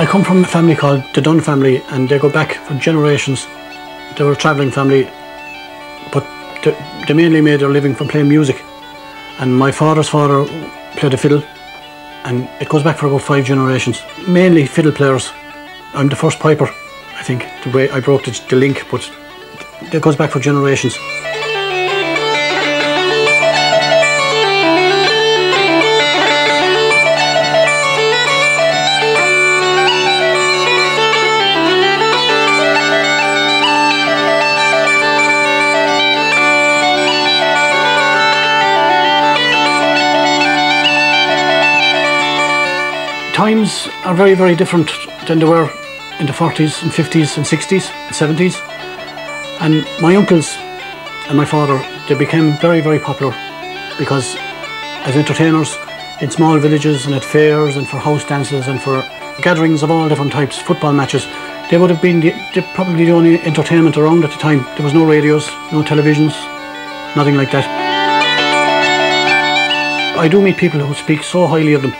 I come from a family called the Dunne family and they go back for generations. They were a travelling family but they, they mainly made their living from playing music. And my father's father played the fiddle and it goes back for about five generations. Mainly fiddle players. I'm the first piper, I think, the way I broke the, the link, but it goes back for generations. Times are very, very different than they were in the 40s and 50s and 60s and 70s. And my uncles and my father, they became very, very popular because as entertainers in small villages and at fairs and for house dances and for gatherings of all different types, football matches, they would have been the, probably the only entertainment around at the time. There was no radios, no televisions, nothing like that. I do meet people who speak so highly of them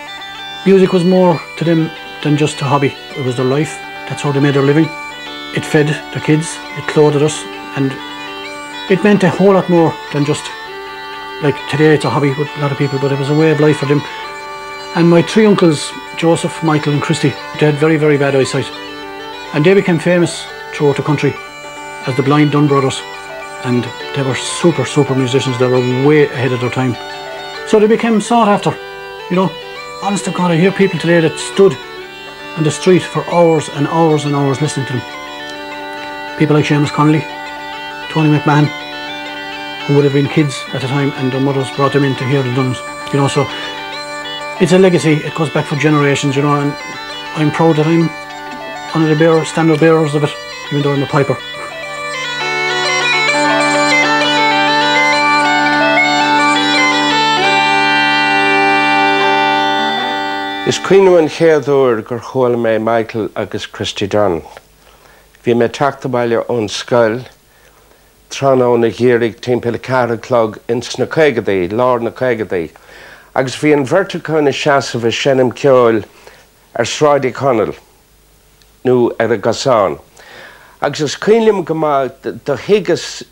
Music was more to them than just a hobby. It was their life. That's how they made their living. It fed their kids, it clothed us, and it meant a whole lot more than just like today it's a hobby with a lot of people, but it was a way of life for them. And my three uncles, Joseph, Michael, and Christy, they had very, very bad eyesight. And they became famous throughout the country as the Blind Dunne Brothers. And they were super, super musicians. They were way ahead of their time. So they became sought after, you know honest to God, I hear people today that stood on the street for hours and hours and hours listening to them. People like Seamus Connolly, Tony McMahon, who would have been kids at the time and their mothers brought them in to hear the Dunnes. You know, so it's a legacy, it goes back for generations, you know, and I'm proud that I'm one of the bearers, standard bearers of it, even though I'm a piper. Is cuiine an chéadúir gur choil mé Michael agus Christy Dunn. Bhí mé teachta bailile ón scoil, tránó na ggéirigh timppla caralog ins na chuigadaí, lár na chuigadaí, agus bhí an verticá na seasa bh sinnim ceáil ar sráidí conal nó ar a gasán. Agus is cuilim go do higus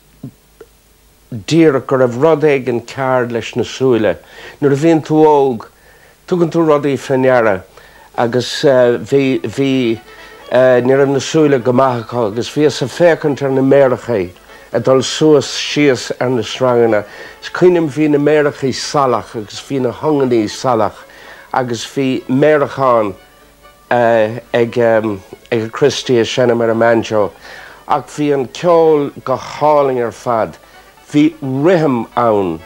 díra gur raibh rud éig an ceir leis nasúile, nuair a bhíon tú óg, tugann tú rudaí fanneara agus bhí ní an nasúla gomacha agus bhí sa fécantar na mérachaí a dul suas sios ar na strangana. Is cuiinem hí na mérachaí salach agus hí na hanganí salach agus bhí mérachán ag ag Christí sena mar a manjo. ach bhí an ceol go háling ar fad. Bhí riham ann,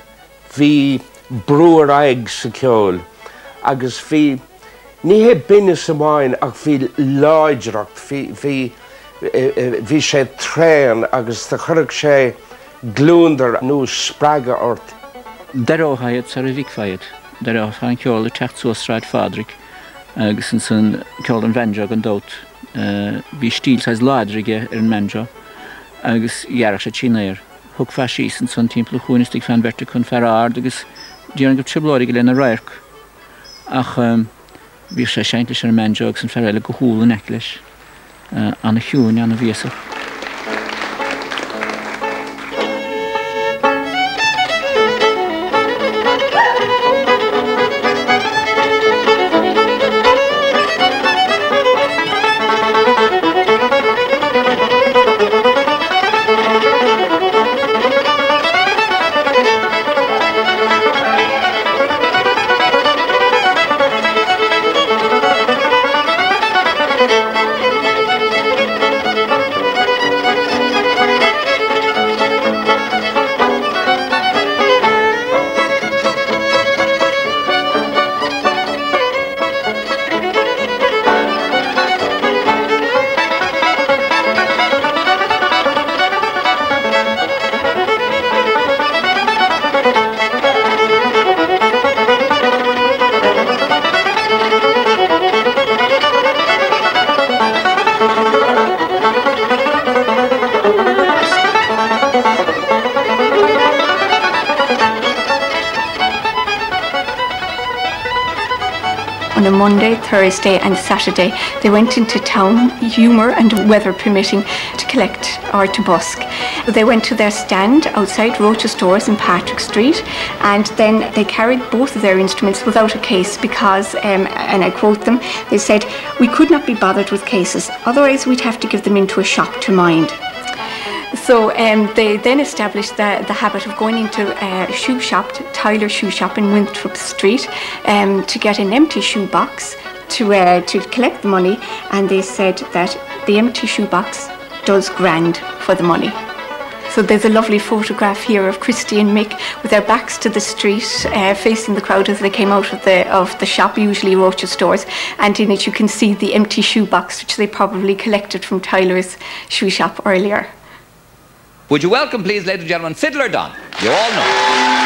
hí breúar aig sa ceol. Agus bhí ní hé binne samáin ach bhí láidireacht bhí bhí sé tréan agus tá churug sé glúndar nó sppraige ort. Deráhaiad sa a bhíhaiad, Dar á an ceála techtúráid fádric agus an san ceáil an bheseach an dót. Bhí stíl sais láidrige ar an menjo agus dhearach sé tínéir. thug fe sí san san timppla chuúnistig fan verte chun fer ard agus dí an go tribláir go lena rairc. Ach um, bhí sé seinint ar menjoog san ferile go húla neclis uh, anna hiún anna a Monday, Thursday, and Saturday. They went into town, humour and weather permitting, to collect or to busk. They went to their stand outside Roches Stores in Patrick Street, and then they carried both of their instruments without a case because, um, and I quote them, they said, We could not be bothered with cases, otherwise, we'd have to give them into a shop to mind. So um, they then established the, the habit of going into a shoe shop, Tyler Shoe Shop in Winthrop Street, um, to get an empty shoe box to, uh, to collect the money. And they said that the empty shoe box does grand for the money. So there's a lovely photograph here of Christy and Mick with their backs to the street, uh, facing the crowd as they came out of the of the shop, usually Roches stores. And in it, you can see the empty shoe box, which they probably collected from Tyler's shoe shop earlier. Would you welcome, please, ladies and gentlemen, Fiddler Don? You all know.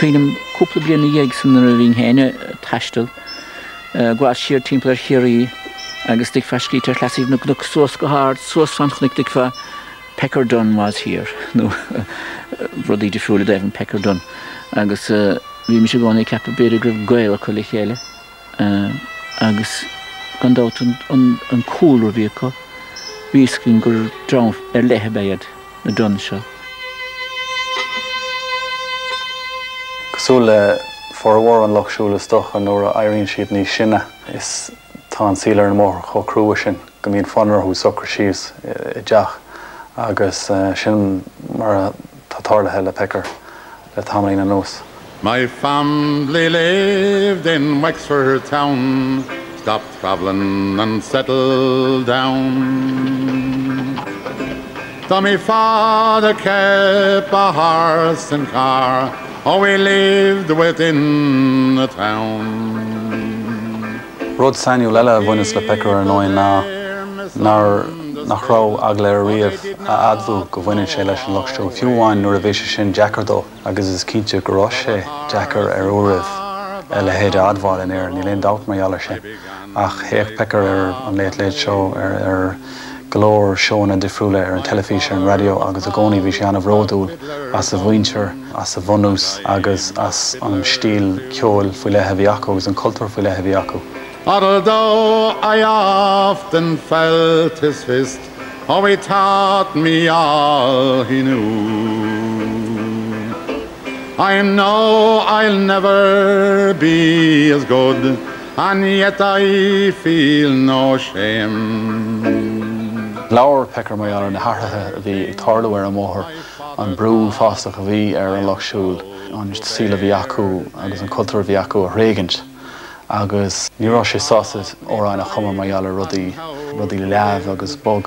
Cwynam cwpl o blion i ag sy'n rhaid fi'n hen tastal. Gwael siar tîm pla'r hiri agus dig fasgi ter llasif nhw gnwg sôs gohard, sôs fanch nhw dig fa Pecker Dunn was here. No, roedd i di ffrwyl Evan Pecker Dunn. Agus fi mis o'n gwneud cap o byr y gryf gwael o colig hele. Agus gan dawt yn cwlwr fi yco. Fi sgyn gwrdd drawn er lehe beiad na sio. Cosúla forhhar an lochsúla stoch an nóair a aironn siad ní sinne. Is tá an sílar an mór cho cruúa sin. Go míon fanar hú socr síos eh, i deach. Agus eh, sin mar tátálathe le pecar le tamlíí na nús. My family lived in Wexford town, stopped travelling and settled down. Though my father kept a horse and car, oh, we lived within the town. Rud seinú leile bhhuinas le pecar an 9 ná nar nachrá ag le riamh a adbhú go bhhaine sé leis an lochtú fiúháin nuair a bhéise sin Jackardó agus is cínte gorá sé Jackar ar uirih le in air léon dat marheala sé ach héoh pecar ar an léad léad seo ar ar glór seóna difriúla ar an telefíe an radio agus a gcóí bhí sé anmh ródúil as sa bhaintear as sa bhús agus as an stíl ceol foioi le hehí acu agus an cultúr foioi le hehí acu. Although I often felt his fist, how he taught me all he knew. I know I'll never be as good, and yet I feel no shame. Lawer pecker mé ar an hathe a bhí ag tarlair an móthir an brú fásta a bhí ar an lochsúil an síle bhí acu agus an cultúr bhí acu a régant. agus nírá sé sáid óráin a chuma maiall rudí rudí leabh agus bog